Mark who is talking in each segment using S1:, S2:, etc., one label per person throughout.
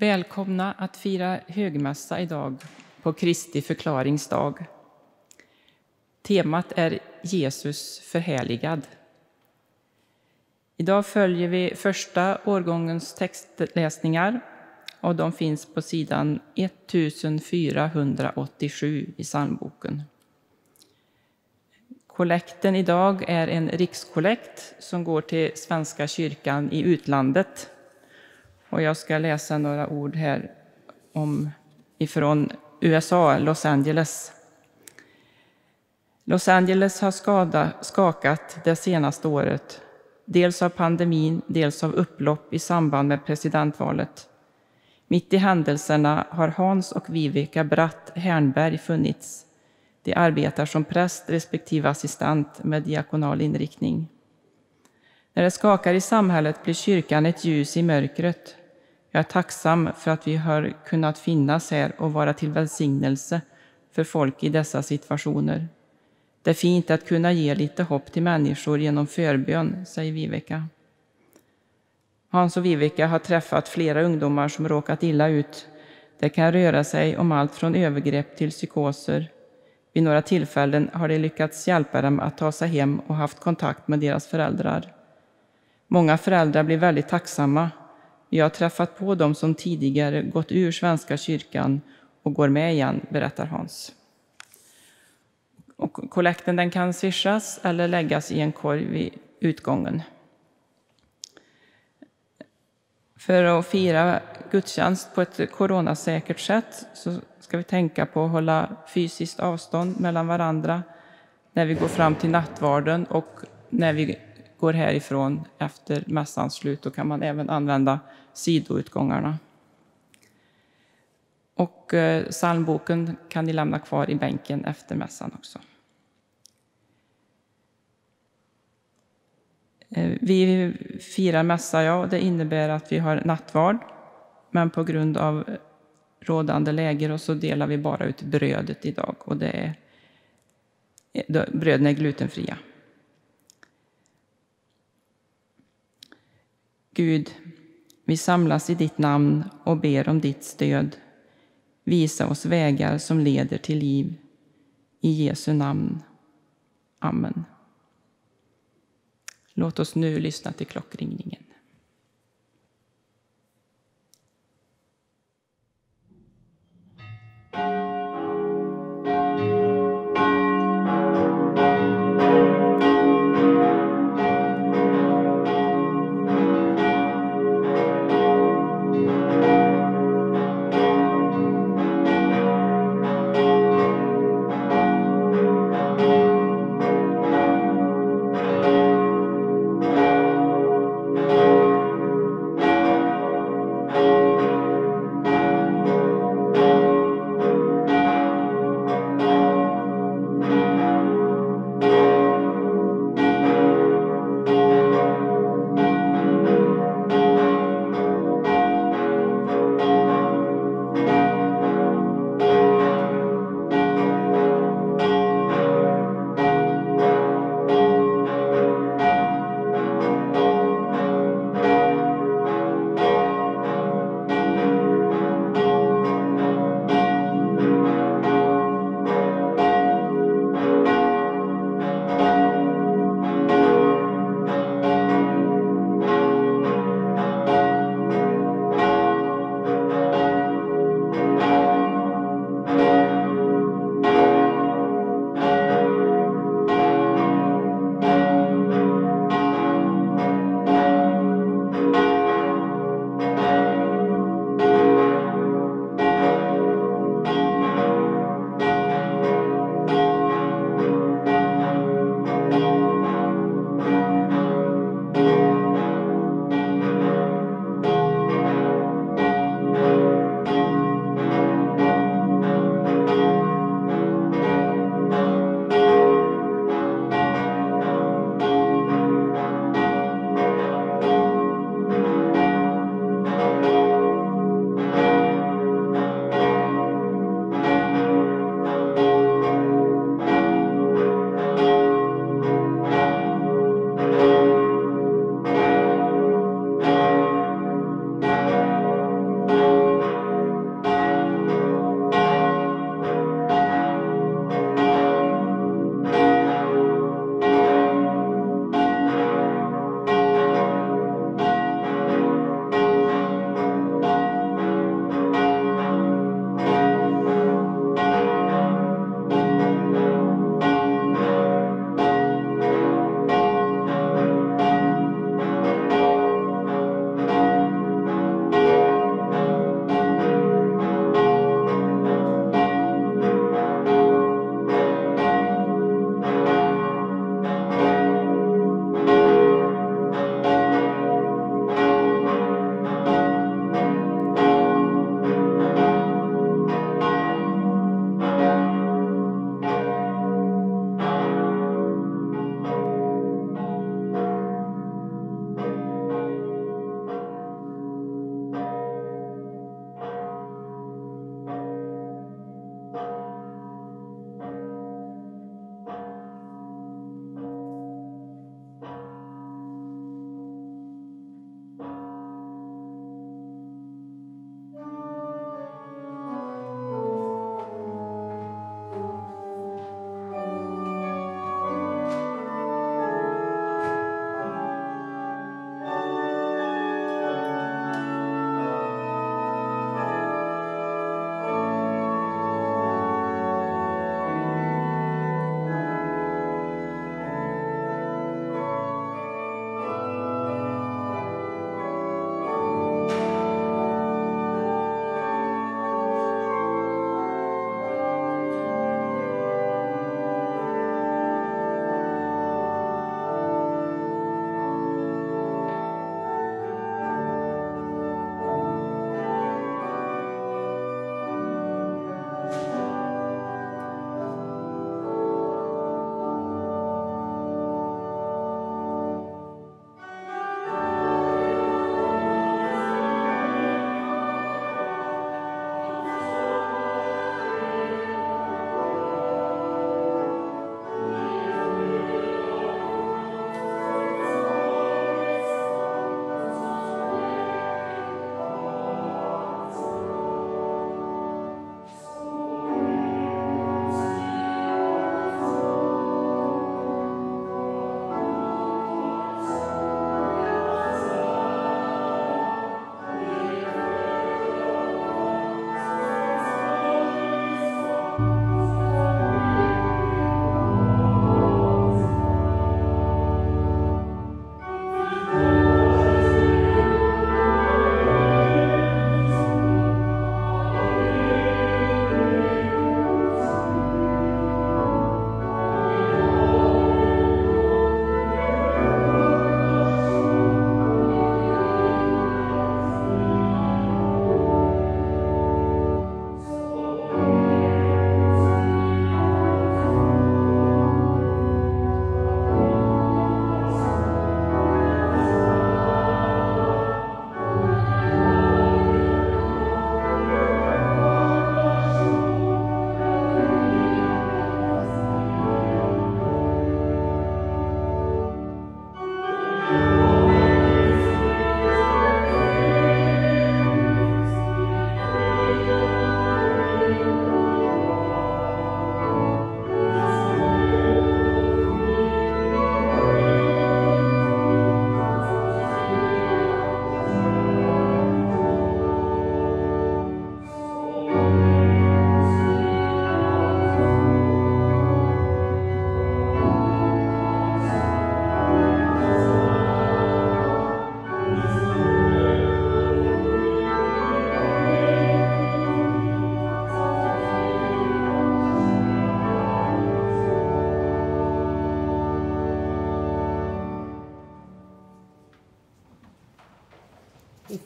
S1: Välkomna att fira högmässa idag på Kristi förklaringsdag. Temat är Jesus förhärligad. Idag följer vi första årgångens textläsningar och de finns på sidan 1487 i psalmboken. Kollekten idag är en rikskollekt som går till Svenska kyrkan i utlandet. Och jag ska läsa några ord här om, ifrån USA, Los Angeles. Los Angeles har skada, skakat det senaste året, dels av pandemin, dels av upplopp i samband med presidentvalet. Mitt i händelserna har Hans och Viveka Bratt Hernberg funnits. De arbetar som präst respektive assistent med diakonal inriktning. När det skakar i samhället blir kyrkan ett ljus i mörkret. Jag är tacksam för att vi har kunnat finnas här och vara till välsignelse för folk i dessa situationer. Det är fint att kunna ge lite hopp till människor genom förbön, säger Viveka. Hans och Viveka har träffat flera ungdomar som råkat illa ut. Det kan röra sig om allt från övergrepp till psykoser. Vid några tillfällen har de lyckats hjälpa dem att ta sig hem och haft kontakt med deras föräldrar. Många föräldrar blir väldigt tacksamma. Vi har träffat på dem som tidigare gått ur Svenska kyrkan och går med igen, berättar Hans. Och kollekten den kan swishas eller läggas i en korg vid utgången. För att fira gudstjänst på ett coronasäkert sätt så ska vi tänka på att hålla fysiskt avstånd mellan varandra när vi går fram till nattvarden och när vi går härifrån efter mässans slut. Då kan man även använda sidoutgångarna. Och eh, psalmboken kan ni lämna kvar i bänken efter mässan också. Eh, vi firar mässa, ja, det innebär att vi har nattvard. Men på grund av rådande läge så delar vi bara ut brödet idag. Och det är, eh, bröden är glutenfria. Gud, vi samlas i ditt namn och ber om ditt stöd. Visa oss vägar som leder till liv. I Jesu namn. Amen. Låt oss nu lyssna till klockringningen.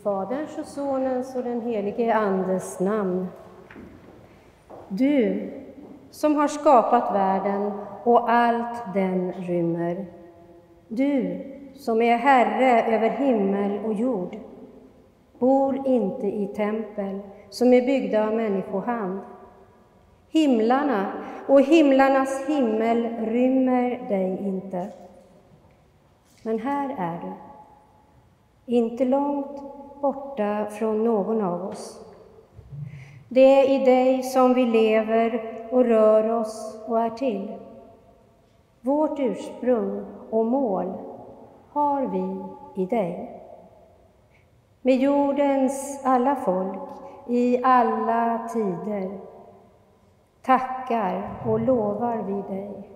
S2: Faderns och Sonens och den helige Andes namn. Du som har skapat världen och allt den rymmer. Du som är Herre över himmel och jord bor inte i tempel som är byggda av människohand. Himlarna och himlarnas himmel rymmer dig inte. Men här är du, inte långt borta från någon av oss. Det är i dig som vi lever och rör oss och är till. Vårt ursprung och mål har vi i dig. Med jordens alla folk i alla tider tackar och lovar vi dig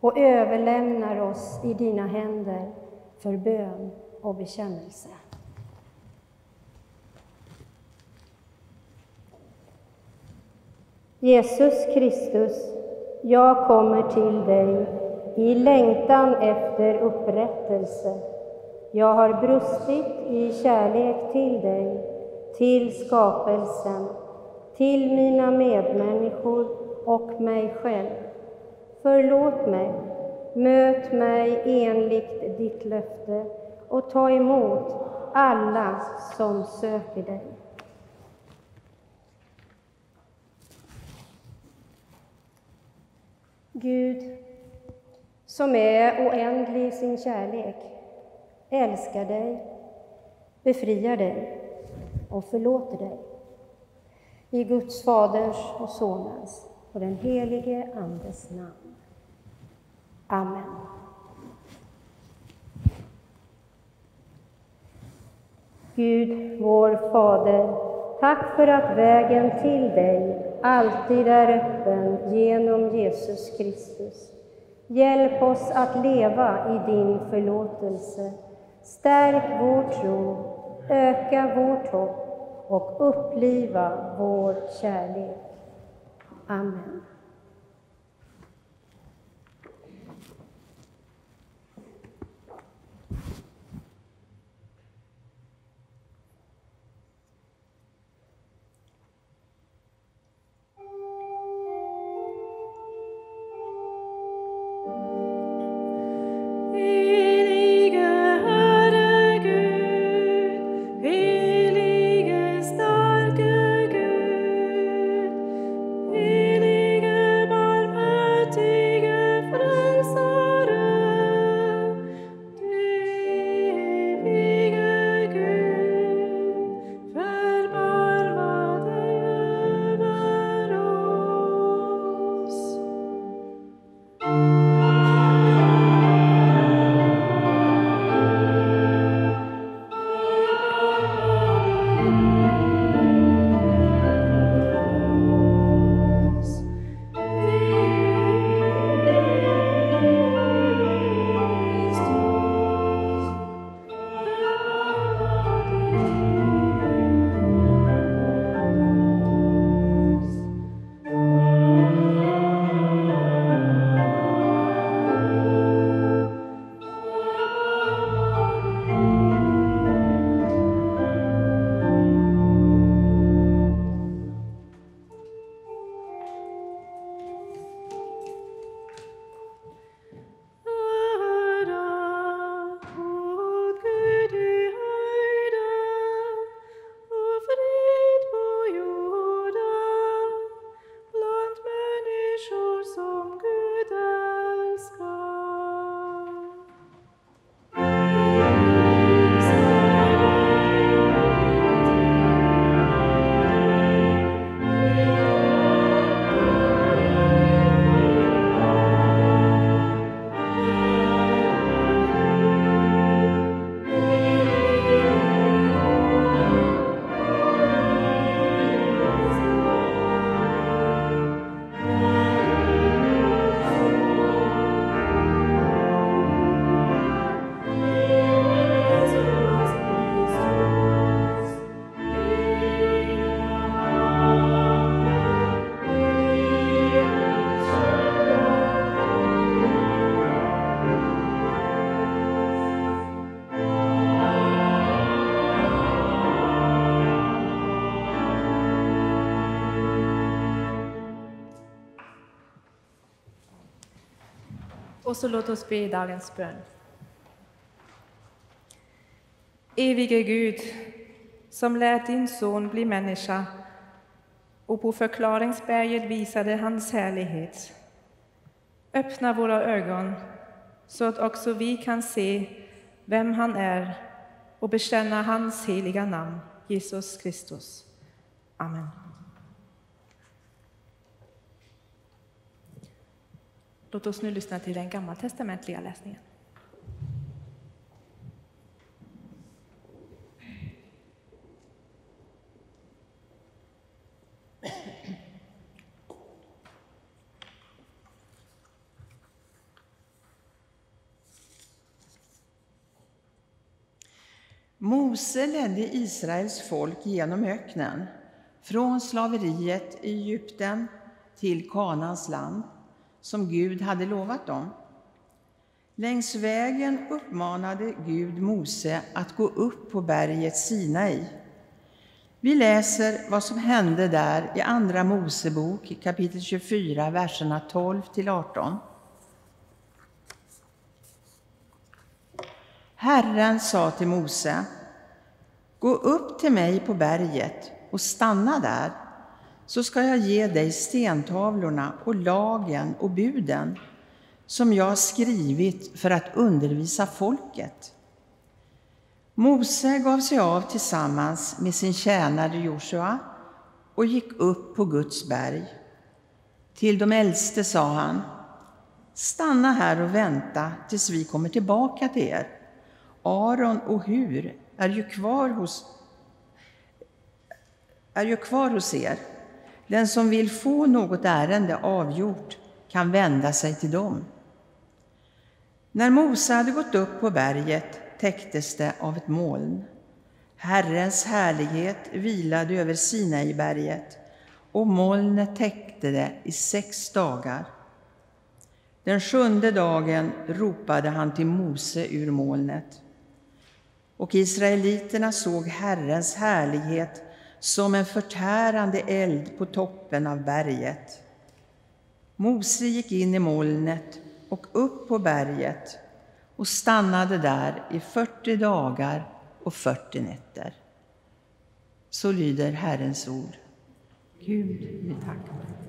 S2: och överlämnar oss i dina händer för bön och bekännelse. Jesus Kristus, jag kommer till dig i längtan efter upprättelse. Jag har brustit i kärlek till dig, till skapelsen, till mina medmänniskor och mig själv. Förlåt mig, möt mig enligt ditt löfte och ta emot alla som söker dig. Gud, som är oändlig i sin kärlek, älskar dig, befriar dig och förlåter dig. I Guds Faders och Sonens och den helige Andes namn. Amen. Gud, vår Fader, tack för att vägen till dig alltid är öppen genom Jesus Kristus. Hjälp oss att leva i din förlåtelse. Stärk vår tro, öka vårt hopp och uppliva vår kärlek. Amen.
S3: Och så låt oss be dagens bön. Evige Gud, som lät din son bli människa och på förklaringsberget visade hans härlighet. Öppna våra ögon så att också vi kan se vem han är och bekänna hans heliga namn, Jesus Kristus. Amen. Låt oss nu lyssna till den gammaltestamentliga läsningen.
S4: Mose ledde Israels folk genom öknen, från slaveriet i Egypten till Kanans land, som Gud hade lovat dem. Längs vägen uppmanade Gud Mose att gå upp på berget Sinai. Vi läser vad som hände där i Andra Mosebok kapitel 24, verserna 12 till 18. Herren sa till Mose, gå upp till mig på berget och stanna där, så ska jag ge dig stentavlorna och lagen och buden som jag skrivit för att undervisa folket. Mose gav sig av tillsammans med sin tjänare Josua och gick upp på Guds berg. Till de äldste sa han, stanna här och vänta tills vi kommer tillbaka till er. Aron och Hur är ju kvar hos, är ju kvar hos er. Den som vill få något ärende avgjort kan vända sig till dem. När Mose hade gått upp på berget täcktes det av ett moln. Herrens härlighet vilade över Sinaiberget och molnet täckte det i sex dagar. Den sjunde dagen ropade han till Mose ur molnet och israeliterna såg Herrens härlighet som en förtärande eld på toppen av berget. Mose gick in i molnet och upp på berget och stannade där i 40 dagar och 40 nätter. Så lyder Herrens ord. Gud, vi tackar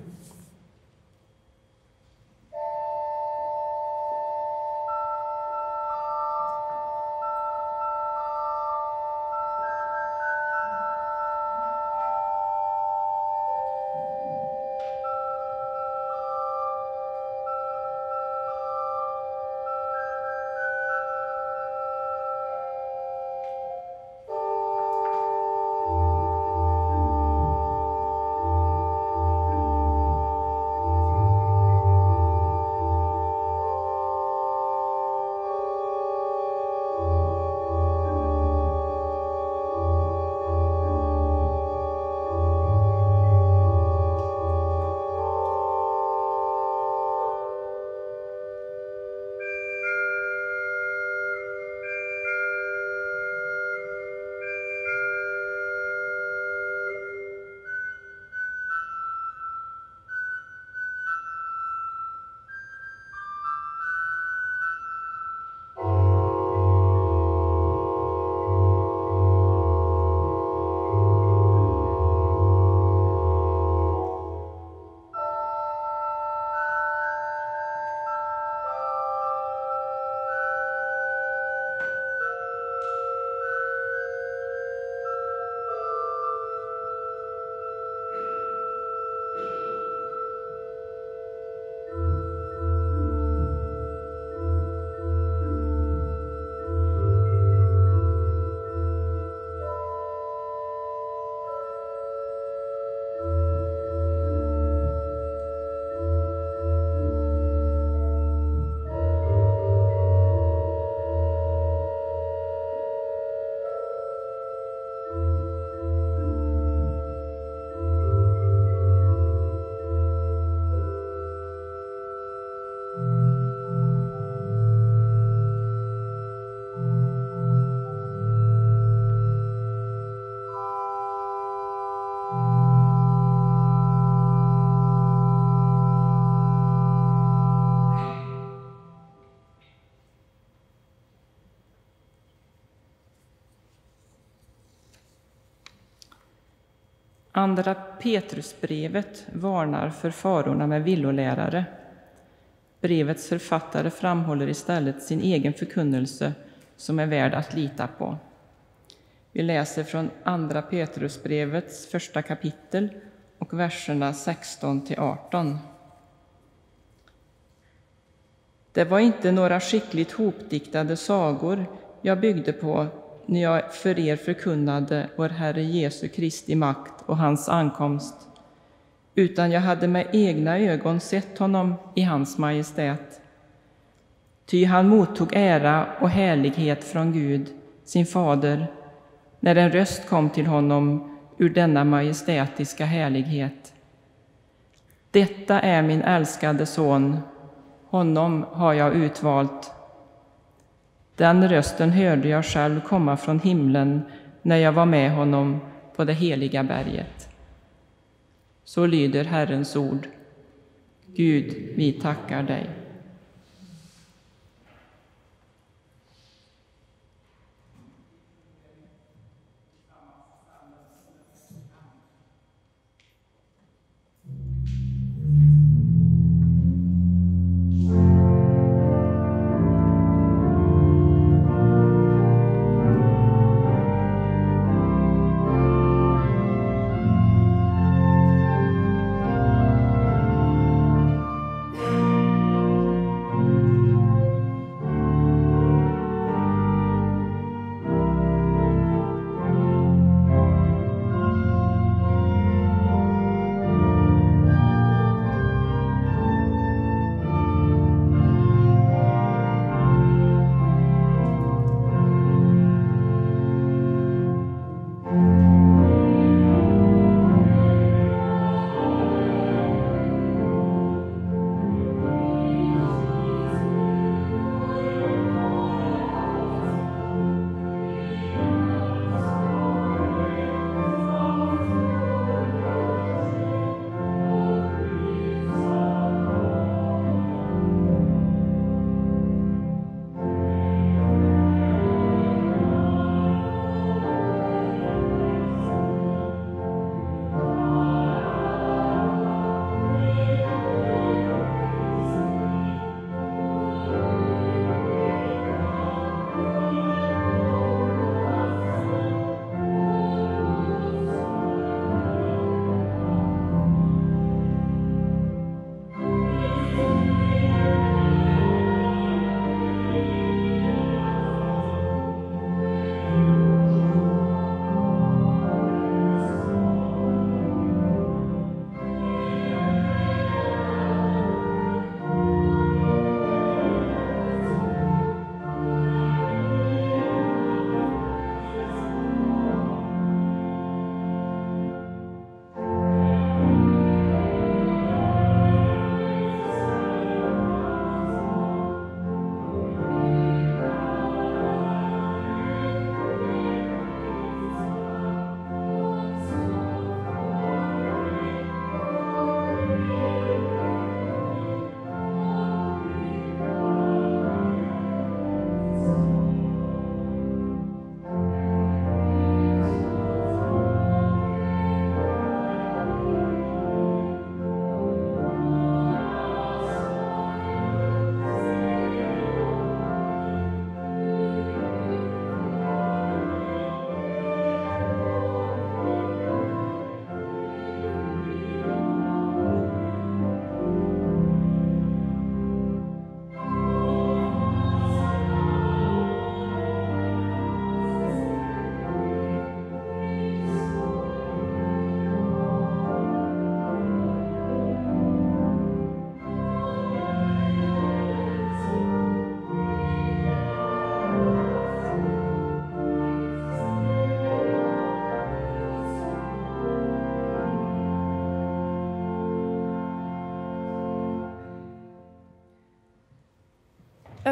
S1: Andra Petrusbrevet varnar för farorna med villolärare. Brevets författare framhåller istället sin egen förkunnelse som är värd att lita på. Vi läser från Andra Petrusbrevets första kapitel och verserna 16 till 18. Det var inte några skickligt hopdiktade sagor jag byggde på när jag för er förkunnade vår Herre Jesu Kristi makt och hans ankomst, utan jag hade med egna ögon sett honom i hans majestät. Ty han mottog ära och härlighet från Gud, sin fader, när en röst kom till honom ur denna majestätiska härlighet. Detta är min älskade son, honom har jag utvalt. Den rösten hörde jag själv komma från himlen när jag var med honom på det heliga berget. Så lyder Herrens ord. Gud, vi tackar dig.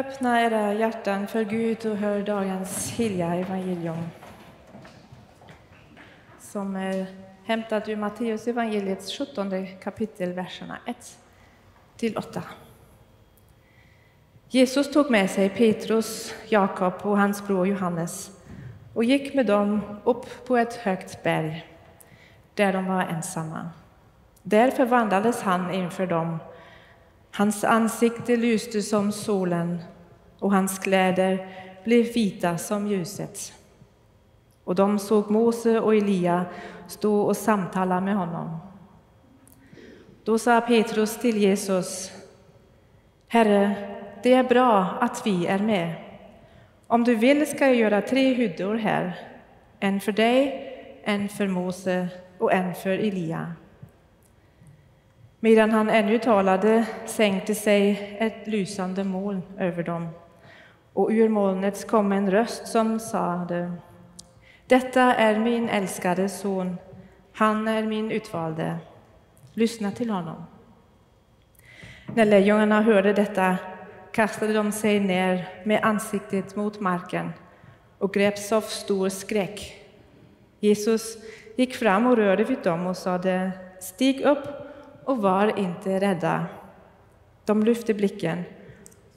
S3: Öppna era hjärtan för Gud och hör dagens heliga evangelium som är hämtat ur Matteus evangeliets 17 kapitel, verserna 1 till 8. Jesus tog med sig Petrus, Jakob och hans bror Johannes och gick med dem upp på ett högt berg. där de var ensamma. Där förvandlades han inför dem. Hans ansikte lyste som solen och hans kläder blev vita som ljuset. Och de såg Mose och Elia stå och samtala med honom. Då sa Petrus till Jesus, Herre, det är bra att vi är med. Om du vill ska jag göra tre hyddor här, en för dig, en för Mose och en för Elia. Medan han ännu talade sänkte sig ett lysande moln över dem, och ur molnet kom en röst som sade Detta är min älskade son, han är min utvalde. Lyssna till honom. När lejonen hörde detta kastade de sig ner med ansiktet mot marken och greps av stor skräck. Jesus gick fram och rörde vid dem och sade Stig upp och var inte rädda. De lyfte blicken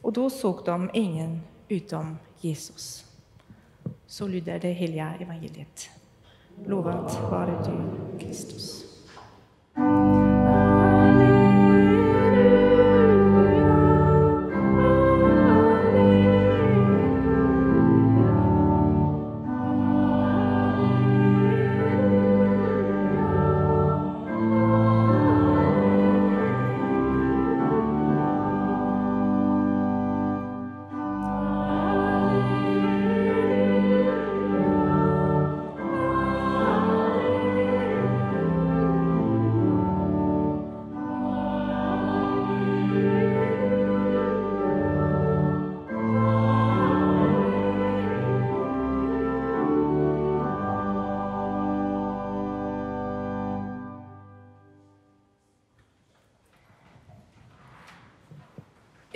S3: och då såg de ingen utom Jesus. Så lyder det heliga evangeliet. Lovad vare du,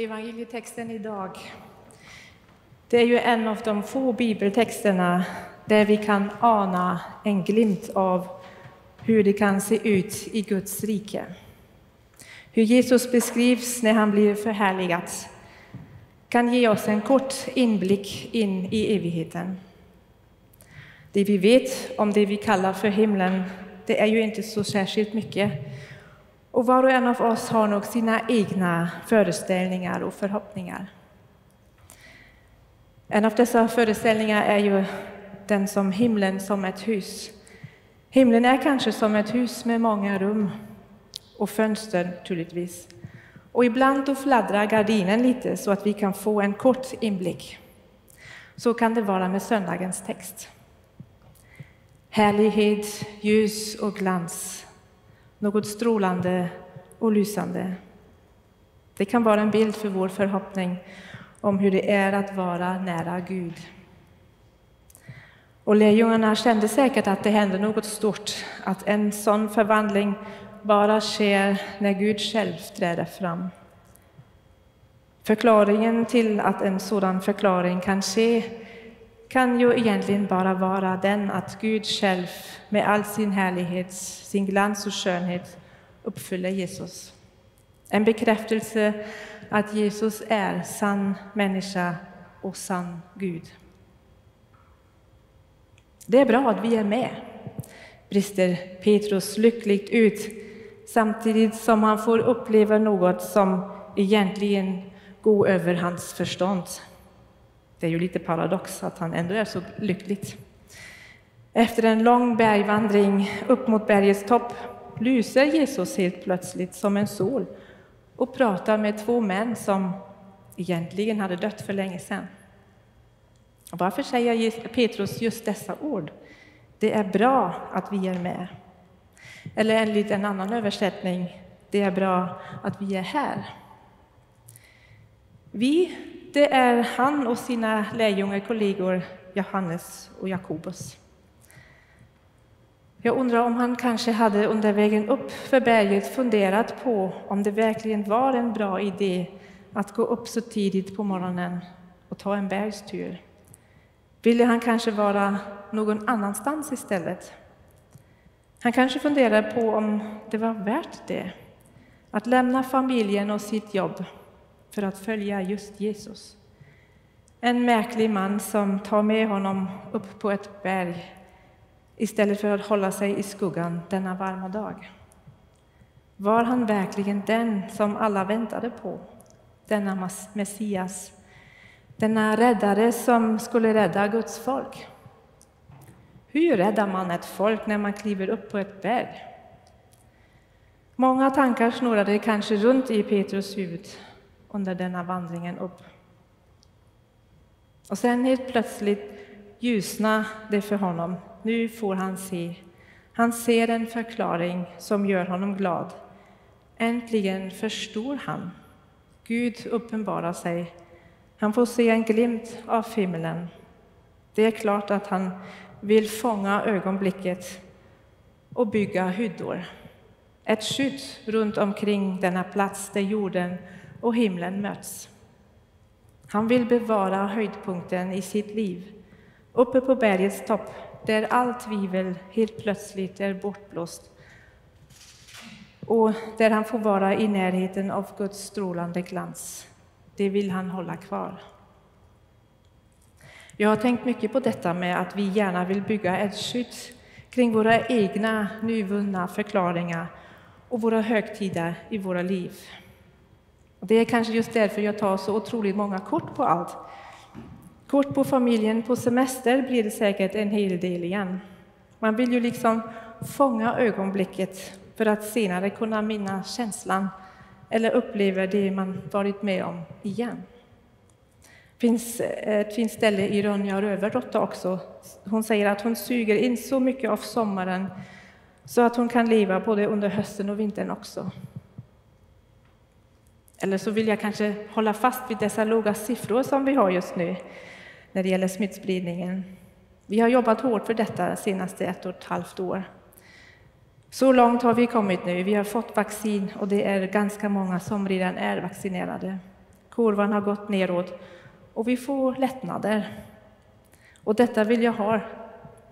S3: Evangelietexten idag det är ju en av de få bibeltexterna där vi kan ana en glimt av hur det kan se ut i Guds rike. Hur Jesus beskrivs när han blir förhärligad kan ge oss en kort inblick in i evigheten. Det vi vet om det vi kallar för himlen, det är ju inte så särskilt mycket. Och var och en av oss har nog sina egna föreställningar och förhoppningar. En av dessa föreställningar är ju den som himlen som ett hus. Himlen är kanske som ett hus med många rum och fönster naturligtvis. Och ibland då fladdrar gardinen lite så att vi kan få en kort inblick. Så kan det vara med söndagens text. Härlighet, ljus och glans något strålande och lysande. Det kan vara en bild för vår förhoppning om hur det är att vara nära Gud. Och lärjungarna kände säkert att det hände något stort, att en sån förvandling bara sker när Gud själv träder fram. Förklaringen till att en sådan förklaring kan ske kan ju egentligen bara vara den att Gud själv med all sin härlighet, sin glans och skönhet uppfyller Jesus. En bekräftelse att Jesus är sann människa och sann Gud. Det är bra att vi är med, brister Petrus lyckligt ut samtidigt som han får uppleva något som egentligen går över hans förstånd. Det är ju lite paradox att han ändå är så lyckligt. Efter en lång bergvandring upp mot bergets topp lyser Jesus helt plötsligt som en sol och pratar med två män som egentligen hade dött för länge sedan. Varför säger Petrus just dessa ord? Det är bra att vi är med. Eller enligt en annan översättning, det är bra att vi är här. Vi det är han och sina lärjungekollegor Johannes och Jakobus. Jag undrar om han kanske hade under vägen upp för berget funderat på om det verkligen var en bra idé att gå upp så tidigt på morgonen och ta en bergstur. Ville han kanske vara någon annanstans istället? Han kanske funderade på om det var värt det, att lämna familjen och sitt jobb för att följa just Jesus. En märklig man som tar med honom upp på ett berg istället för att hålla sig i skuggan denna varma dag? Var han verkligen den som alla väntade på? Denna Messias, denna räddare som skulle rädda Guds folk? Hur räddar man ett folk när man kliver upp på ett berg? Många tankar snurrade kanske runt i Petrus huvud under denna vandringen upp. Och sen helt plötsligt ljusna det för honom. Nu får han se. Han ser en förklaring som gör honom glad. Äntligen förstår han. Gud uppenbarar sig. Han får se en glimt av himlen. Det är klart att han vill fånga ögonblicket och bygga hyddor. Ett skydd runt omkring denna plats där jorden och himlen möts. Han vill bevara höjdpunkten i sitt liv, uppe på bergets topp, där allt tvivel helt plötsligt är bortblåst och där han får vara i närheten av Guds strålande glans. Det vill han hålla kvar. Jag har tänkt mycket på detta med att vi gärna vill bygga ett skydd kring våra egna nyvunna förklaringar och våra högtider i våra liv. Det är kanske just därför jag tar så otroligt många kort på allt. Kort på familjen, på semester blir det säkert en hel del igen. Man vill ju liksom fånga ögonblicket för att senare kunna minnas känslan eller uppleva det man varit med om igen. Det finns eh, ett fint ställe i Ronja Rövardotter också. Hon säger att hon suger in så mycket av sommaren så att hon kan leva både under hösten och vintern också. Eller så vill jag kanske hålla fast vid dessa låga siffror som vi har just nu när det gäller smittspridningen. Vi har jobbat hårt för detta senaste ett och ett halvt år. Så långt har vi kommit nu. Vi har fått vaccin och det är ganska många som redan är vaccinerade. Kurvan har gått neråt och vi får lättnader. Och detta vill jag ha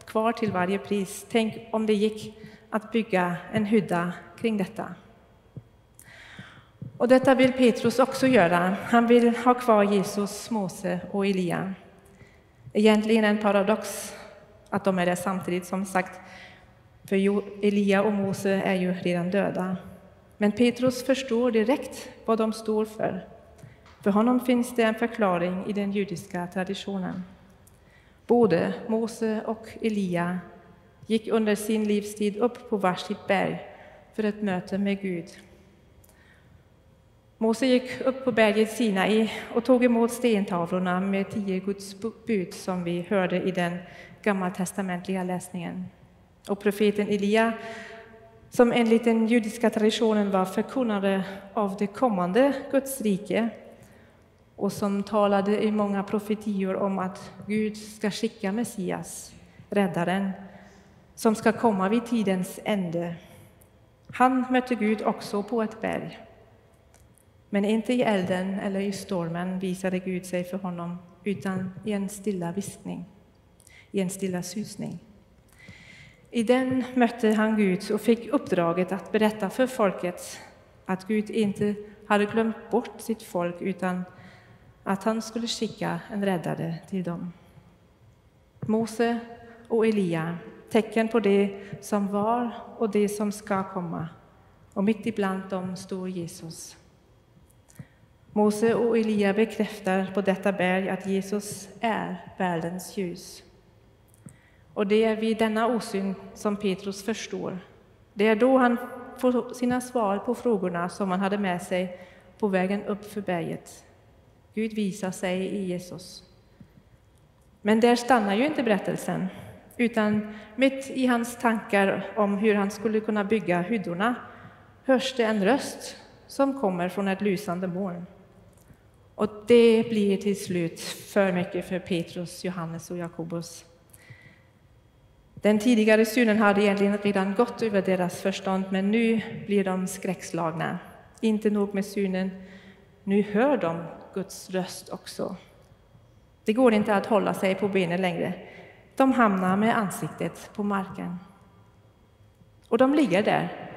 S3: kvar till varje pris. Tänk om det gick att bygga en hydda kring detta. Och detta vill Petrus också göra. Han vill ha kvar Jesus, Mose och Elia. Egentligen en paradox att de är där samtidigt, som sagt. För Elia och Mose är ju redan döda. Men Petrus förstår direkt vad de står för. För honom finns det en förklaring i den judiska traditionen. Både Mose och Elia gick under sin livstid upp på varsitt berg för ett möte med Gud. Mose gick upp på berget Sinai och tog emot stentavlorna med tio Guds bud som vi hörde i den gammaltestamentliga läsningen. Och profeten Elia, som enligt den judiska traditionen var förkunnare av det kommande Guds rike och som talade i många profetior om att Gud ska skicka Messias, räddaren, som ska komma vid tidens ände. Han mötte Gud också på ett berg. Men inte i elden eller i stormen visade Gud sig för honom, utan i en stilla viskning, i en stilla susning. I den mötte han Gud och fick uppdraget att berätta för folket att Gud inte hade glömt bort sitt folk, utan att han skulle skicka en räddare till dem. Mose och Elia, tecken på det som var och det som ska komma. Och mitt ibland dem stod Jesus. Mose och Elia bekräftar på detta berg att Jesus är världens ljus. Och det är vid denna osyn som Petrus förstår. Det är då han får sina svar på frågorna som han hade med sig på vägen upp för berget. Gud visar sig i Jesus. Men där stannar ju inte berättelsen, utan mitt i hans tankar om hur han skulle kunna bygga hyddorna hörs det en röst som kommer från ett lysande moln. Och det blir till slut för mycket för Petrus, Johannes och Jakobus. Den tidigare synen hade egentligen redan gått över deras förstånd, men nu blir de skräckslagna. Inte nog med synen, nu hör de Guds röst också. Det går inte att hålla sig på benen längre. De hamnar med ansiktet på marken. Och de ligger där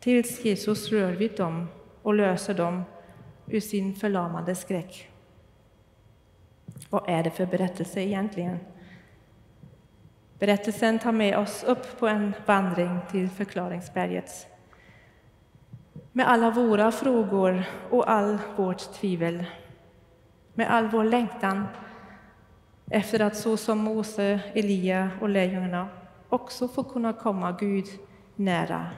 S3: tills Jesus rör vid dem och löser dem ur sin förlamande skräck. Vad är det för berättelse egentligen? Berättelsen tar med oss upp på en vandring till förklaringsberget. Med alla våra frågor och all vårt tvivel. Med all vår längtan efter att så som Mose, Elia och lärjungarna också få kunna komma Gud nära.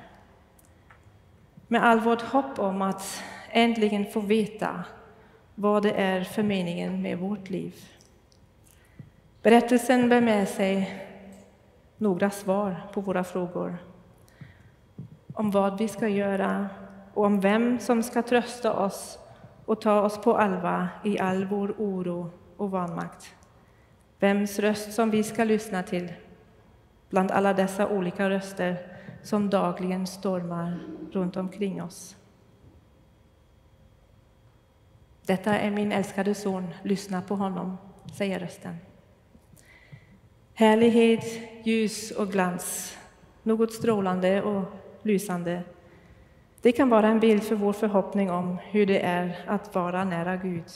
S3: Med all vårt hopp om att äntligen få veta vad det är för meningen med vårt liv. Berättelsen bär med sig några svar på våra frågor om vad vi ska göra och om vem som ska trösta oss och ta oss på allvar i all vår oro och vanmakt. Vems röst som vi ska lyssna till bland alla dessa olika röster som dagligen stormar runt omkring oss. Detta är min älskade son, lyssna på honom, säger rösten. Härlighet, ljus och glans, något strålande och lysande. Det kan vara en bild för vår förhoppning om hur det är att vara nära Gud.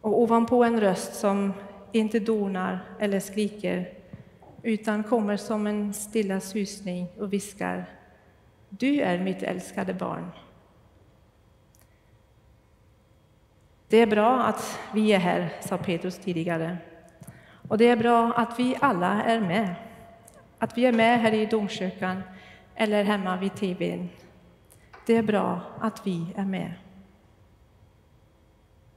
S3: Och ovanpå en röst som inte donar eller skriker utan kommer som en stilla susning och viskar Du är mitt älskade barn. Det är bra att vi är här, sa Petrus tidigare. Och det är bra att vi alla är med. Att vi är med här i domkyrkan eller hemma vid tvn. Det är bra att vi är med.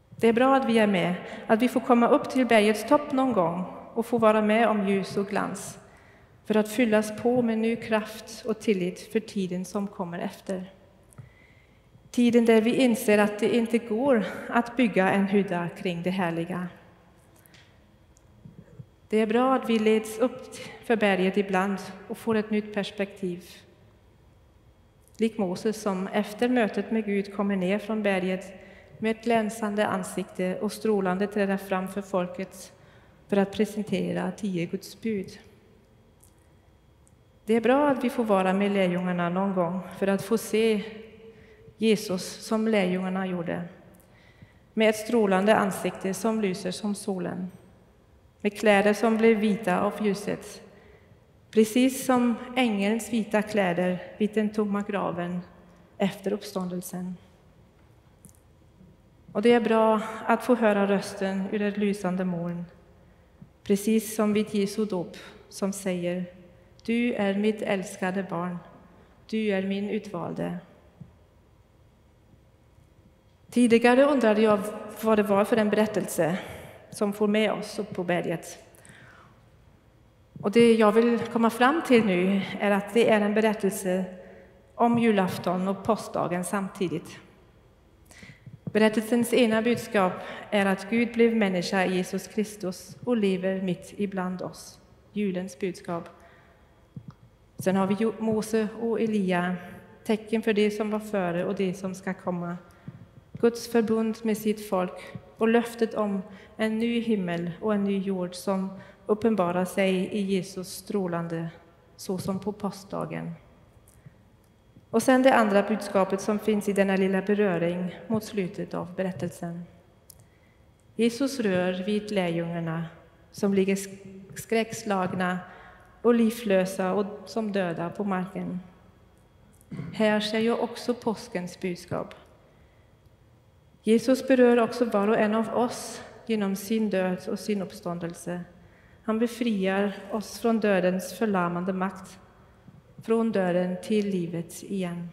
S3: Det är bra att vi är med, att vi får komma upp till bergets topp någon gång och få vara med om ljus och glans för att fyllas på med ny kraft och tillit för tiden som kommer efter. Tiden där vi inser att det inte går att bygga en hydda kring det härliga. Det är bra att vi leds upp för berget ibland och får ett nytt perspektiv. Lik Moses som efter mötet med Gud kommer ner från berget med ett glänsande ansikte och strålande träda fram för folket för att presentera tio Guds bud. Det är bra att vi får vara med lärjungarna någon gång för att få se Jesus som lärjungarna gjorde, med ett strålande ansikte som lyser som solen, med kläder som blev vita av ljuset, precis som ängelns vita kläder vid den tomma graven efter uppståndelsen. Och det är bra att få höra rösten ur det lysande moln, precis som vid Jesu dop, som säger Du är mitt älskade barn, du är min utvalde. Tidigare undrade jag vad det var för en berättelse som får med oss upp på berget. Och det jag vill komma fram till nu är att det är en berättelse om julafton och påskdagen samtidigt. Berättelsens ena budskap är att Gud blev människa i Jesus Kristus och lever mitt ibland oss. Julens budskap. Sen har vi Mose och Elia, tecken för det som var före och det som ska komma. Guds förbund med sitt folk och löftet om en ny himmel och en ny jord som uppenbarar sig i Jesus strålande, såsom på påskdagen. Och sen det andra budskapet som finns i denna lilla beröring mot slutet av berättelsen. Jesus rör vid lärjungarna som ligger skräckslagna och livlösa och som döda på marken. Här ser jag också påskens budskap. Jesus berör också var och en av oss genom sin död och sin uppståndelse. Han befriar oss från dödens förlamande makt från döden till livet igen.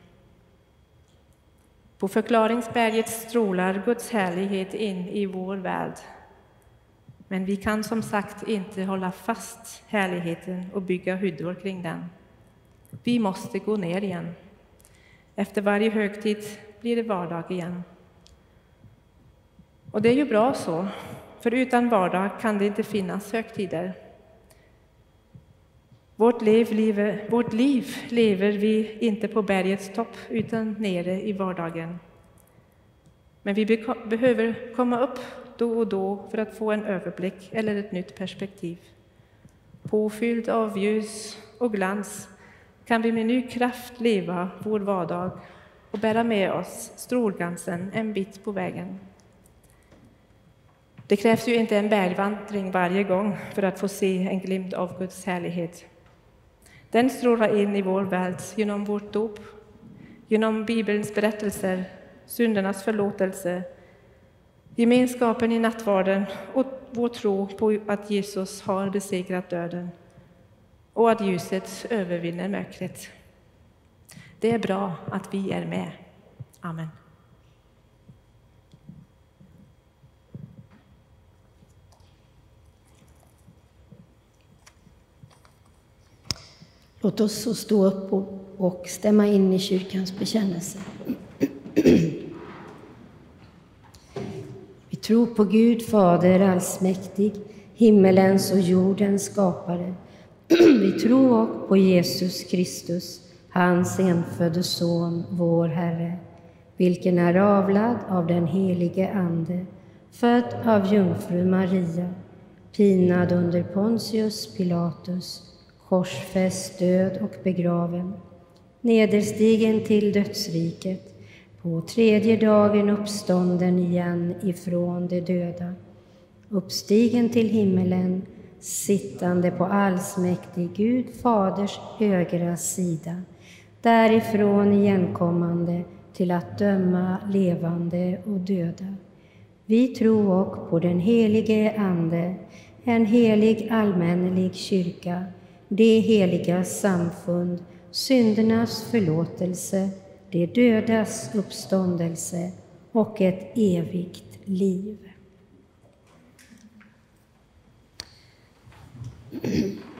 S3: På förklaringsberget strålar Guds härlighet in i vår värld. Men vi kan som sagt inte hålla fast härligheten och bygga hyddor kring den. Vi måste gå ner igen. Efter varje högtid blir det vardag igen. Och det är ju bra så, för utan vardag kan det inte finnas högtider. Vårt liv, lever, vårt liv lever vi inte på bergets topp, utan nere i vardagen. Men vi behöver komma upp då och då för att få en överblick eller ett nytt perspektiv. Påfylld av ljus och glans kan vi med ny kraft leva vår vardag och bära med oss strålglansen en bit på vägen. Det krävs ju inte en bergvandring varje gång för att få se en glimt av Guds härlighet. Den strålar in i vår värld genom vårt dop, genom Bibelns berättelser, syndernas förlåtelse, gemenskapen i nattvarden och vår tro på att Jesus har besegrat döden och att ljuset övervinner mörkret. Det är bra att vi är med. Amen.
S2: Låt oss så stå upp och, och stämma in i kyrkans bekännelse. Vi tror på Gud Fader allsmäktig, himmelens och jordens skapare. Vi tror på Jesus Kristus, hans enfödde Son, vår Herre, vilken är avlad av den helige Ande, född av jungfru Maria, pinad under Pontius Pilatus, korsfäst, död och begraven, nederstigen till dödsriket, på tredje dagen uppstånden igen ifrån de döda, uppstigen till himmelen, sittande på allsmäktig Gud Faders högra sida, därifrån igenkommande till att döma levande och döda. Vi tror och på den helige Ande, en helig allmännelig kyrka, det heliga samfund, syndernas förlåtelse, de dödas uppståndelse och ett evigt liv.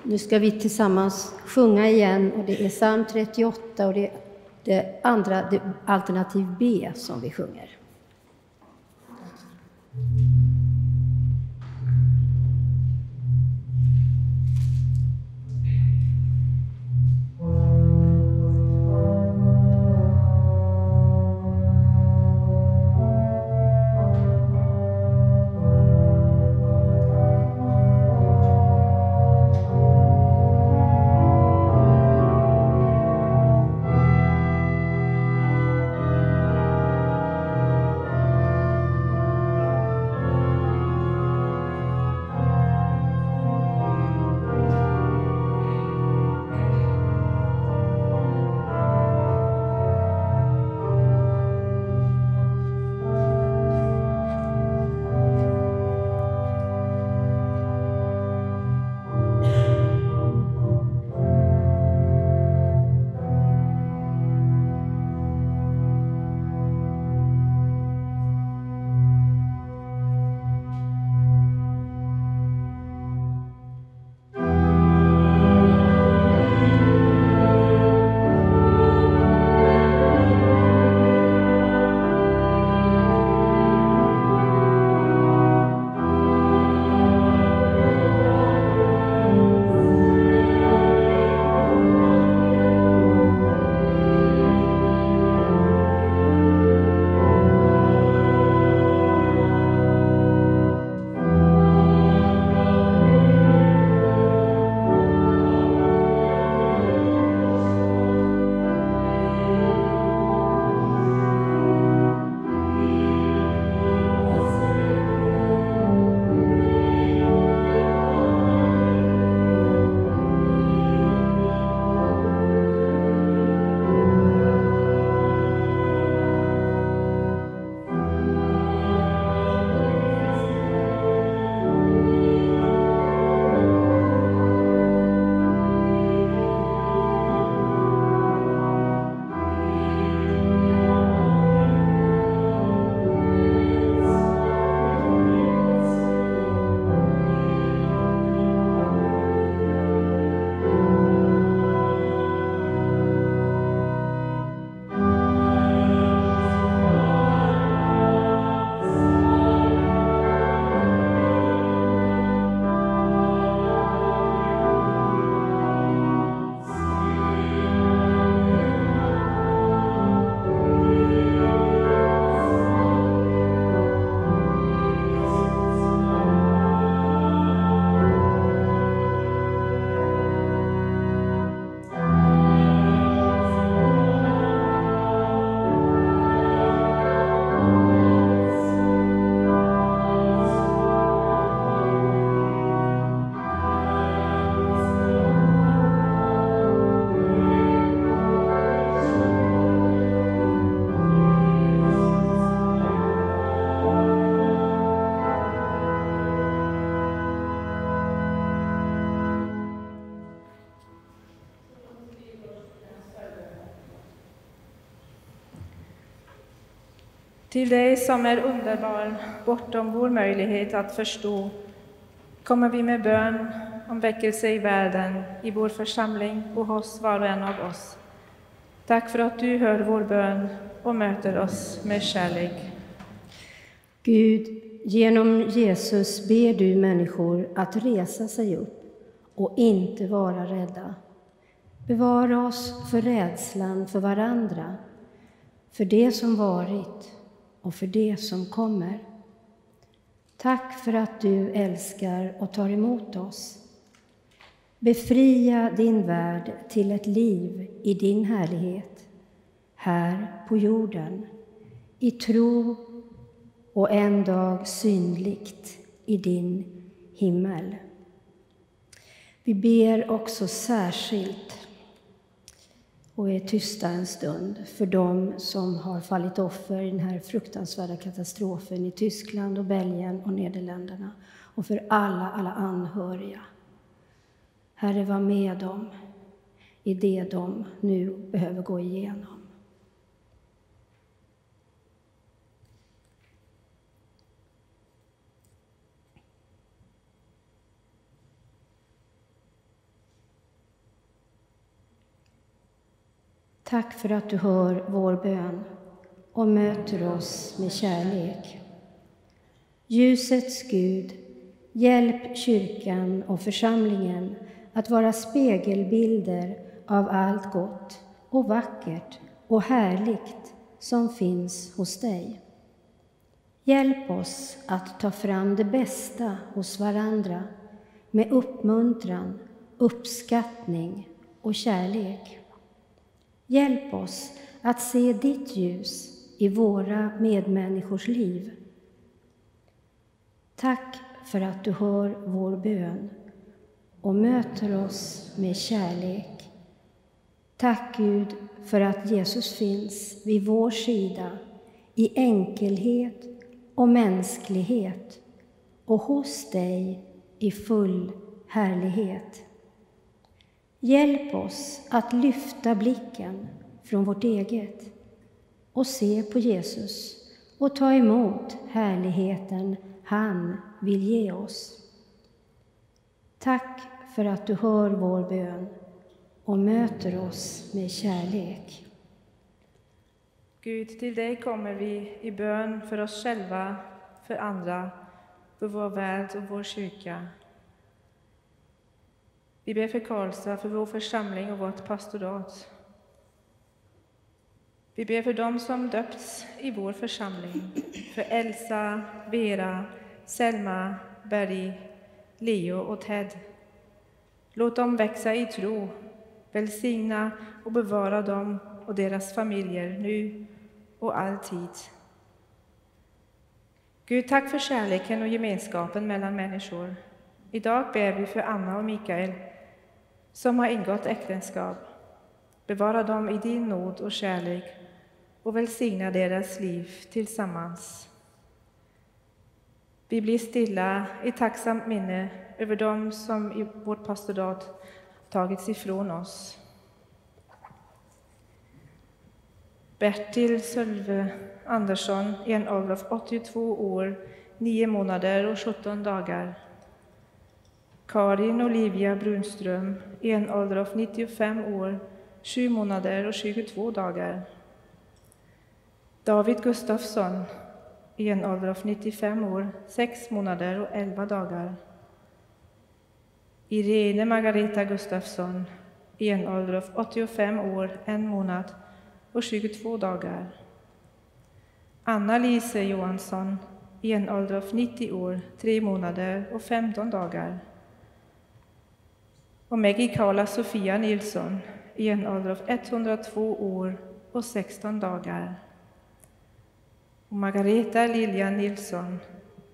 S2: Nu ska vi tillsammans sjunga igen och det är psalm 38 och det är det andra det alternativ B som vi sjunger.
S3: Till dig som är underbar, bortom vår möjlighet att förstå, kommer vi med bön om väckelse i världen, i vår församling och hos var och en av oss. Tack för att du hör vår bön och möter oss med kärlek.
S2: Gud, genom Jesus ber du människor att resa sig upp och inte vara rädda. Bevara oss för rädslan för varandra, för det som varit och för det som kommer. Tack för att du älskar och tar emot oss. Befria din värld till ett liv i din härlighet, här på jorden, i tro och en dag synligt i din himmel. Vi ber också särskilt och är tysta en stund för dem som har fallit offer i den här fruktansvärda katastrofen i Tyskland och Belgien och Nederländerna och för alla, alla anhöriga. Herre, var med dem i det de nu behöver gå igenom. Tack för att du hör vår bön och möter oss med kärlek. Ljusets Gud, hjälp kyrkan och församlingen att vara spegelbilder av allt gott och vackert och härligt som finns hos dig. Hjälp oss att ta fram det bästa hos varandra med uppmuntran, uppskattning och kärlek. Hjälp oss att se ditt ljus i våra medmänniskors liv. Tack för att du hör vår bön och möter oss med kärlek. Tack Gud för att Jesus finns vid vår sida i enkelhet och mänsklighet och hos dig i full härlighet. Hjälp oss att lyfta blicken från vårt eget och se på Jesus och ta emot härligheten han vill ge oss. Tack för att du hör vår bön och möter oss med kärlek.
S3: Gud, till dig kommer vi i bön för oss själva, för andra, för vår värld och vår kyrka. Vi ber för Karlstad, för vår församling och vårt pastorat. Vi ber för dem som döpts i vår församling, för Elsa, Vera, Selma, Berg, Leo och Ted. Låt dem växa i tro, välsigna och bevara dem och deras familjer nu och alltid. Gud, tack för kärleken och gemenskapen mellan människor. Idag ber vi för Anna och Mikael som har ingått äktenskap. Bevara dem i din nåd och kärlek och välsigna deras liv tillsammans. Vi blir stilla i tacksamt minne över dem som i vårt pastorat tagits ifrån oss. Bertil Sölve Andersson i en ålder av 82 år, 9 månader och 17 dagar. Karin Olivia Brunström i en ålder av 95 år, 7 månader och 22 dagar. David Gustafsson i en ålder av 95 år, 6 månader och 11 dagar. Irene Margareta Gustafsson i en ålder av 85 år, 1 månad och 22 dagar. Anna-Lise Johansson i en ålder av 90 år, 3 månader och 15 dagar och Maggie Sofia Nilsson i en ålder av 102 år och 16 dagar. Och Margareta Lilja Nilsson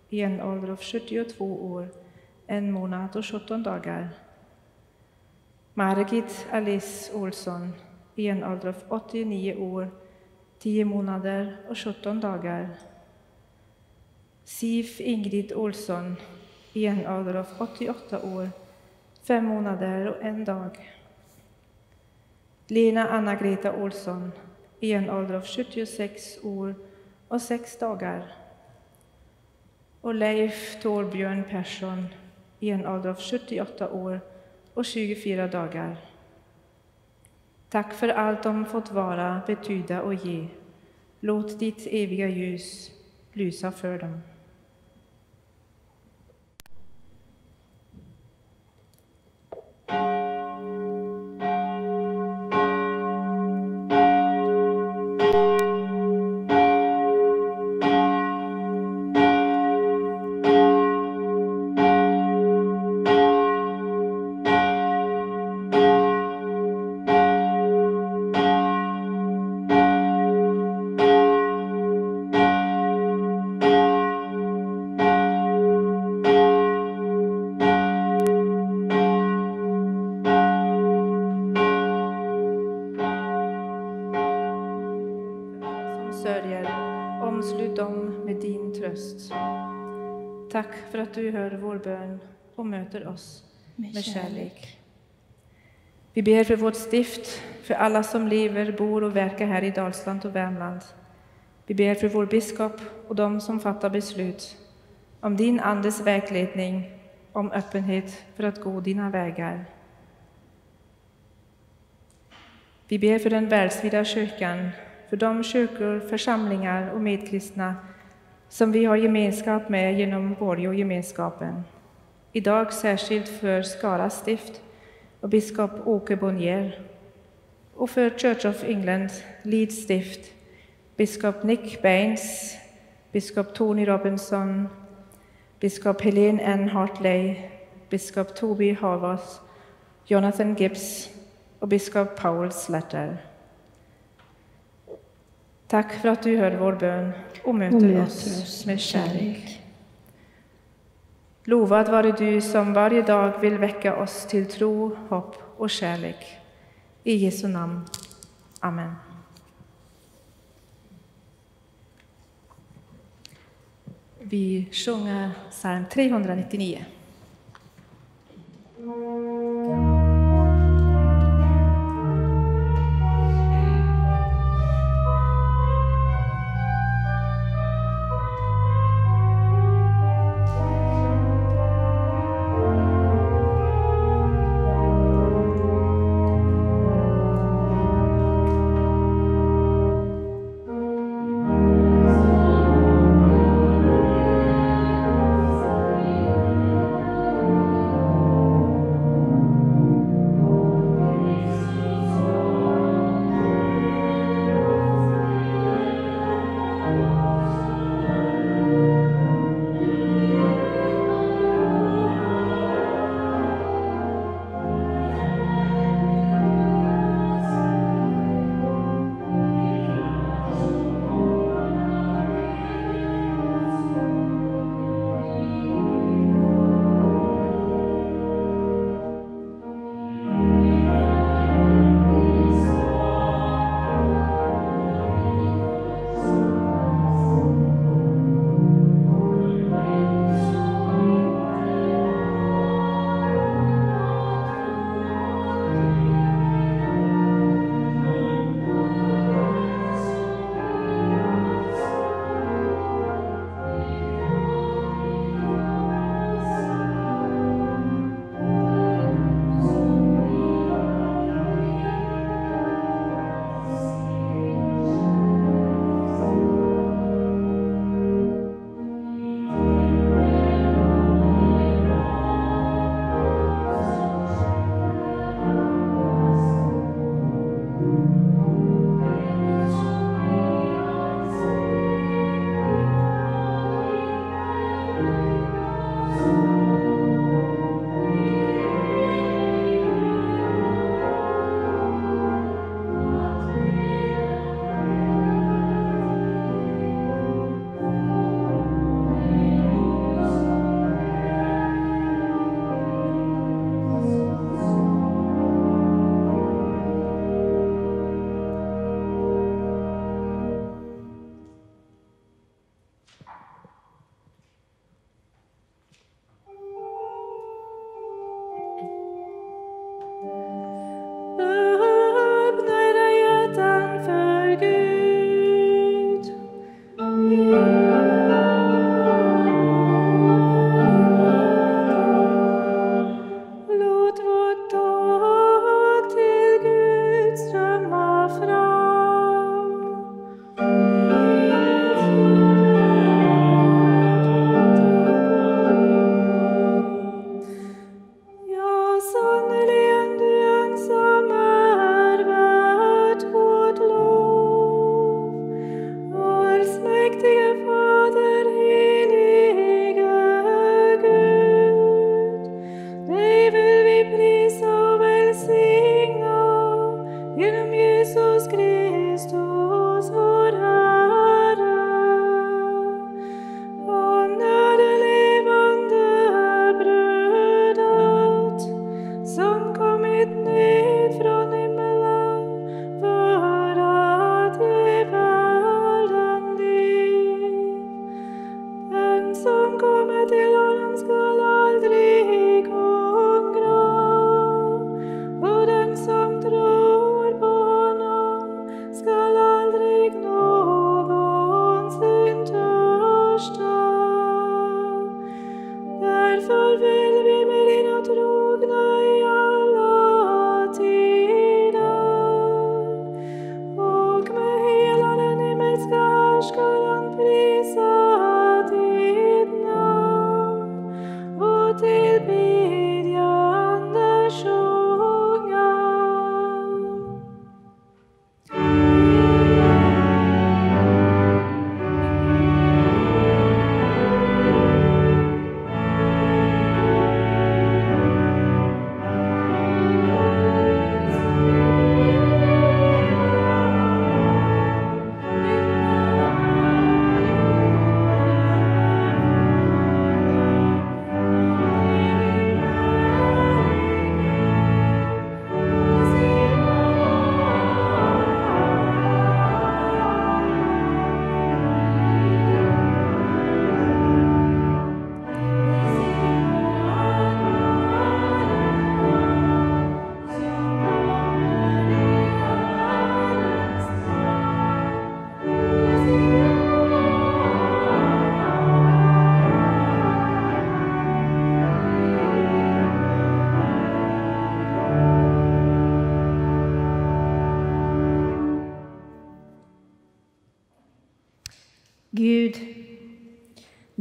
S3: i en ålder av 72 år, en månad och 17 dagar. Margit Alice Olsson i en ålder av 89 år, 10 månader och 17 dagar. Siv Ingrid Olsson i en ålder av 88 år, fem månader och en dag. Lena Anna-Greta Olsson i en ålder av 76 år och sex dagar. Och Leif Torbjörn Persson i en ålder av 78 år och 24 dagar. Tack för allt de fått vara, betyda och ge. Låt ditt eviga ljus lysa för dem. Du hör vår bön och möter oss med, med kärlek. Vi ber för vårt stift, för alla som lever, bor och verkar här i Dalsland och Värmland. Vi ber för vår biskop och de som fattar beslut om din Andes vägledning, om öppenhet för att gå dina vägar. Vi ber för den världsvida kyrkan, för de kyrkor, församlingar och medkristna som vi har gemenskap med genom Borgå-gemenskapen. Idag särskilt för Skara stift och biskop Åke Bonnier och för Church of England, Leeds stift, biskop Nick Baines, biskop Tony Robinson, biskop Helene N. Hartley, biskop Toby Havas, Jonathan Gibbs och biskop Paul Slatter. Tack för att du hör vår bön och möter, och möter oss med kärlek. Lovad vare du som varje dag vill väcka oss till tro, hopp och kärlek. I Jesu namn. Amen. Vi sjunger psalm 399.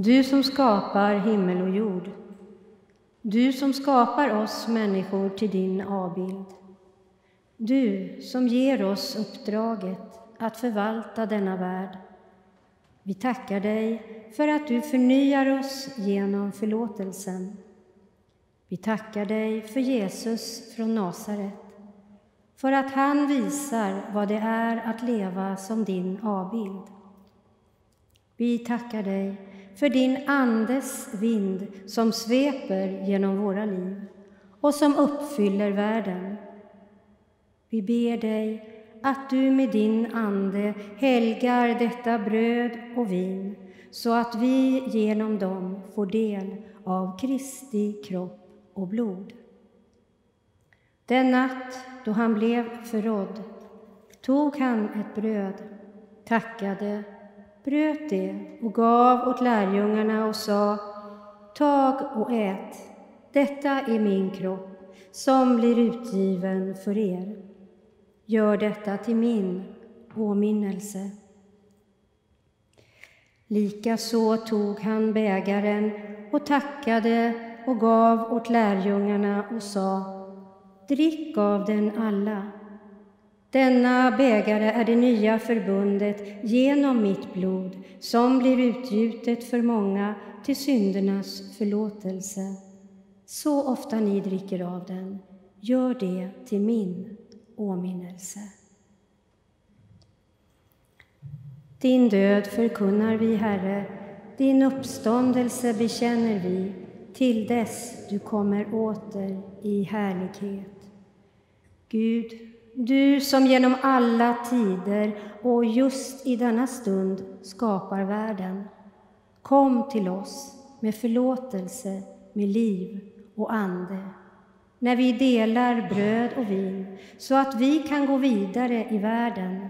S2: Du som skapar himmel och jord, du som skapar oss människor till din avbild, du som ger oss uppdraget att förvalta denna värld. Vi tackar dig för att du förnyar oss genom förlåtelsen. Vi tackar dig för Jesus från Nasaret, för att han visar vad det är att leva som din avbild. Vi tackar dig för din Andes vind som sveper genom våra liv och som uppfyller världen. Vi ber dig att du med din Ande helgar detta bröd och vin så att vi genom dem får del av Kristi kropp och blod. Den natt då han blev förrådd tog han ett bröd, tackade, bröt det och gav åt lärjungarna och sa Tag och ät, detta är min kropp som blir utgiven för er. Gör detta till min åminnelse. Likaså tog han bägaren och tackade och gav åt lärjungarna och sa Drick av den alla. Denna bägare är det nya förbundet genom mitt blod som blir utgjutet för många till syndernas förlåtelse. Så ofta ni dricker av den, gör det till min åminnelse. Din död förkunnar vi, Herre, din uppståndelse bekänner vi till dess du kommer åter i härlighet. Gud, du som genom alla tider och just i denna stund skapar världen, kom till oss med förlåtelse, med liv och ande. När vi delar bröd och vin så att vi kan gå vidare i världen,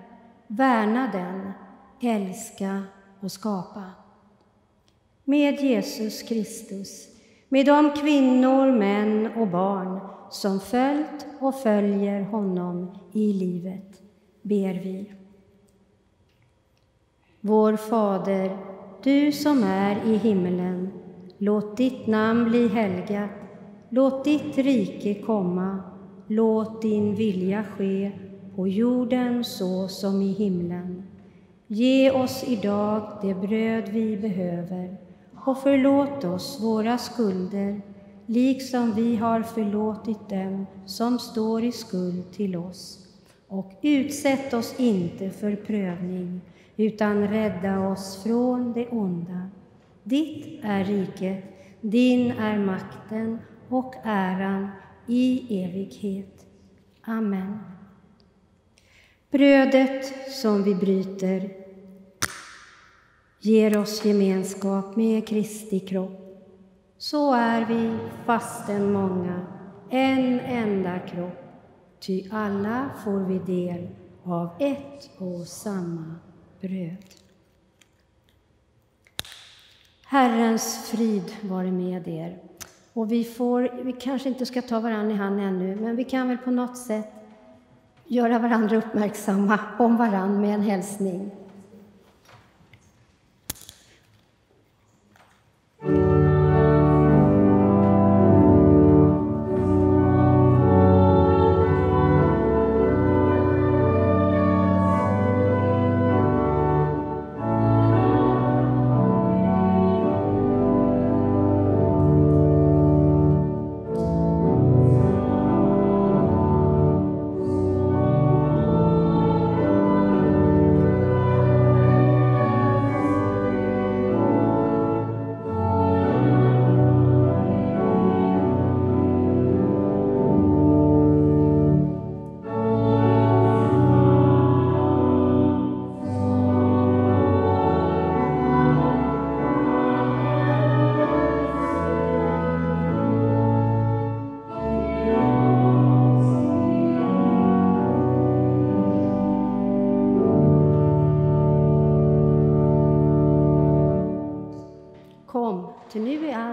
S2: värna den, älska och skapa. Med Jesus Kristus, med de kvinnor, män och barn som följt och följer honom i livet, ber vi. Vår Fader, du som är i himmelen. Låt ditt namn bli helgat. Låt ditt rike komma. Låt din vilja ske på jorden så som i himlen. Ge oss idag det bröd vi behöver och förlåt oss våra skulder liksom vi har förlåtit dem som står i skuld till oss. Och utsätt oss inte för prövning, utan rädda oss från det onda. Ditt är riket, din är makten och äran i evighet. Amen. Brödet som vi bryter ger oss gemenskap med Kristi kropp. Så är vi, fastän många, en enda kropp, ty alla får vi del av ett och samma bröd. Herrens frid vare med er. Och vi, får, vi kanske inte ska ta varandra i hand ännu, men vi kan väl på något sätt göra varandra uppmärksamma om varandra med en hälsning. Kom, till nu är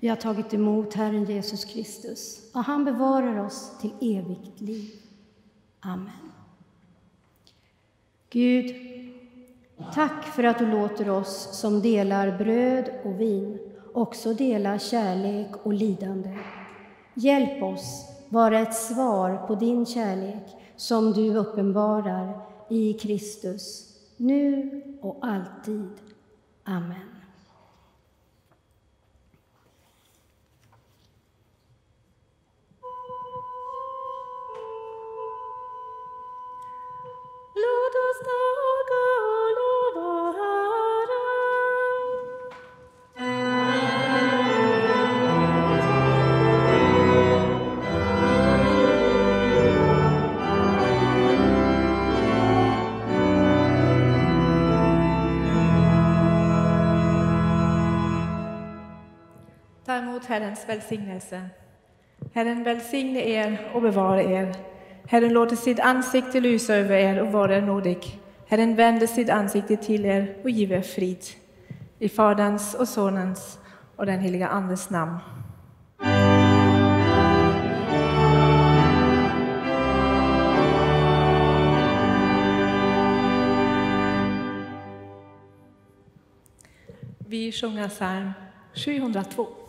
S2: Vi har tagit emot Herren Jesus Kristus och han bevarar oss till evigt liv. Amen. Gud, tack för att du låter oss som delar bröd och vin också dela kärlek och lidande. Hjälp oss vara ett svar på din kärlek som du uppenbarar i Kristus, nu och alltid. Amen.
S3: Ta emot Herrens välsignelse. Herren välsigne er och bevara er. Herren låter sitt ansikte lysa över er och vara er nådig. Herren vänder sitt ansikte till er och giver er frid. I Faderns och Sonens och den heliga Andes namn. Vi sjunger psalm 702.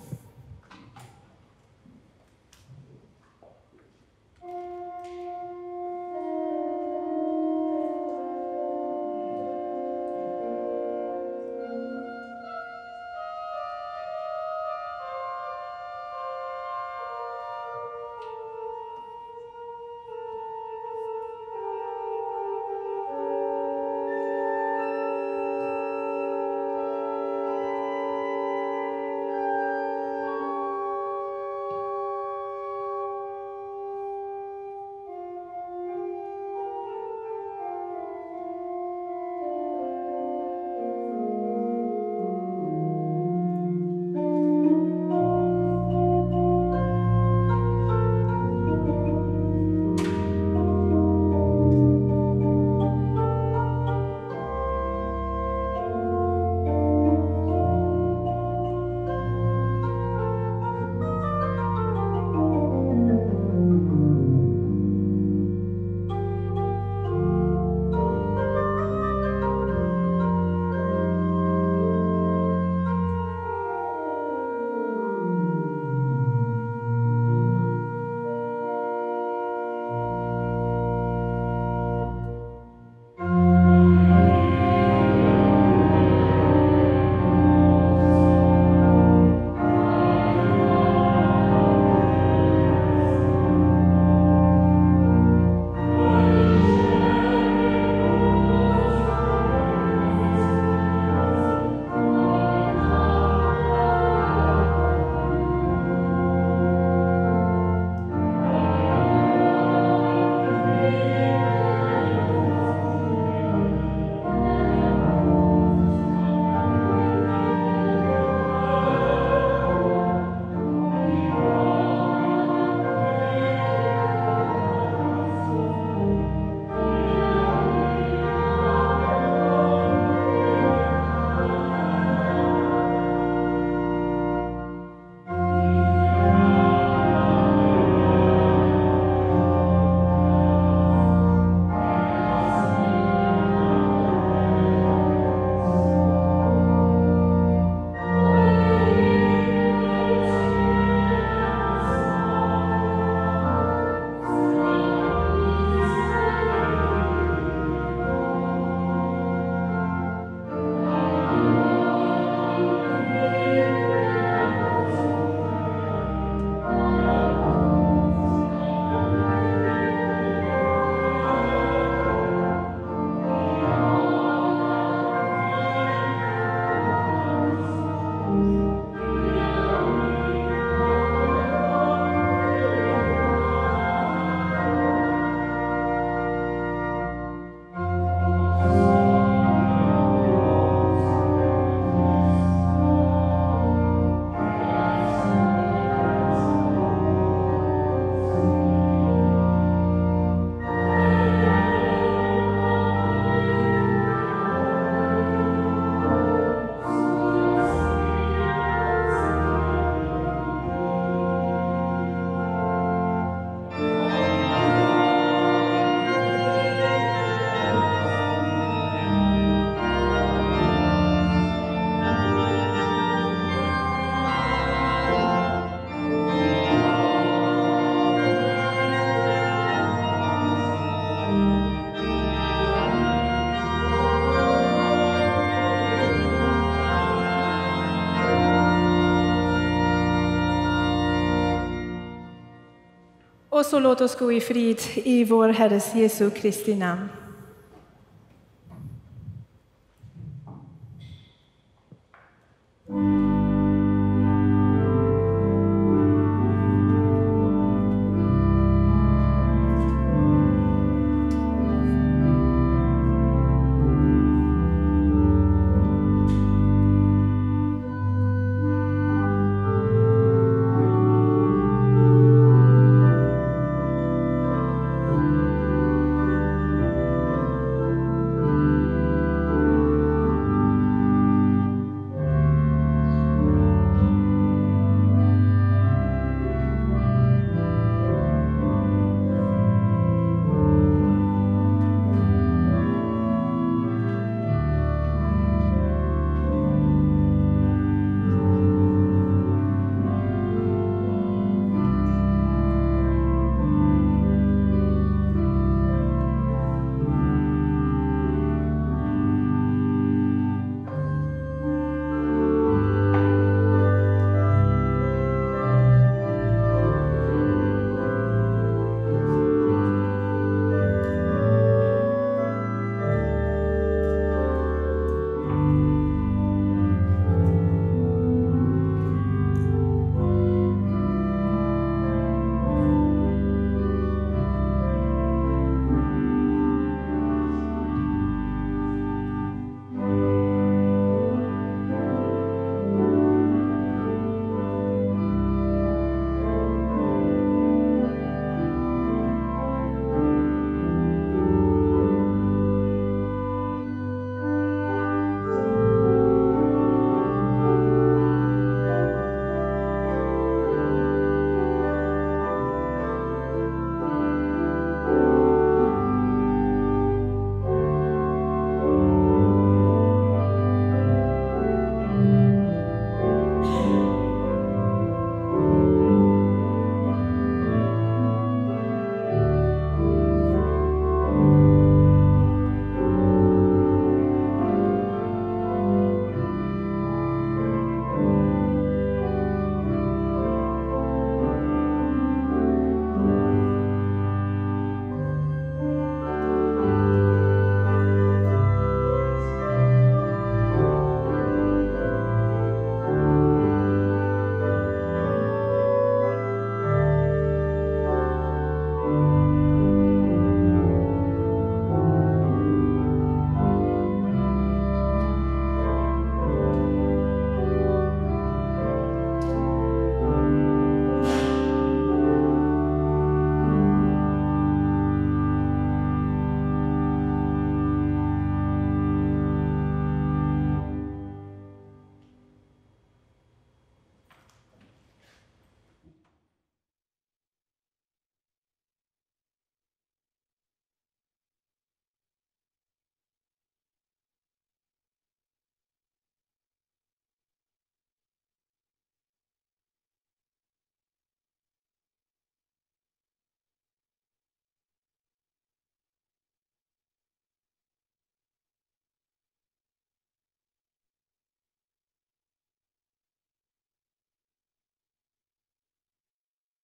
S3: Så låt oss gå i frid i vår Herres Jesu Kristi namn.